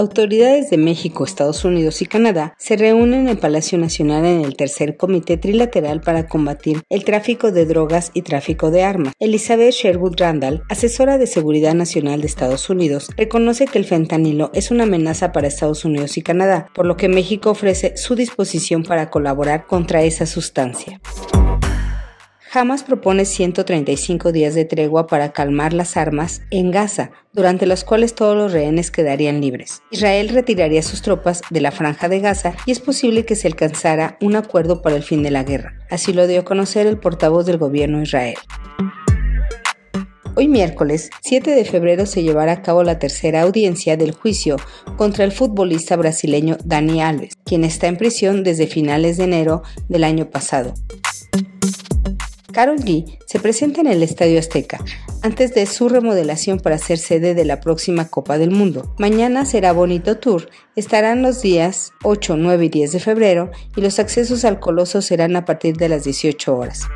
Autoridades de México, Estados Unidos y Canadá se reúnen en el Palacio Nacional en el tercer comité trilateral para combatir el tráfico de drogas y tráfico de armas. Elizabeth Sherwood Randall, asesora de Seguridad Nacional de Estados Unidos, reconoce que el fentanilo es una amenaza para Estados Unidos y Canadá, por lo que México ofrece su disposición para colaborar contra esa sustancia. Hamas propone 135 días de tregua para calmar las armas en Gaza, durante los cuales todos los rehenes quedarían libres. Israel retiraría sus tropas de la franja de Gaza y es posible que se alcanzara un acuerdo para el fin de la guerra. Así lo dio a conocer el portavoz del gobierno Israel. Hoy miércoles 7 de febrero se llevará a cabo la tercera audiencia del juicio contra el futbolista brasileño Dani Alves, quien está en prisión desde finales de enero del año pasado. Carol G se presenta en el Estadio Azteca antes de su remodelación para ser sede de la próxima Copa del Mundo. Mañana será Bonito Tour, estarán los días 8, 9 y 10 de febrero y los accesos al Coloso serán a partir de las 18 horas.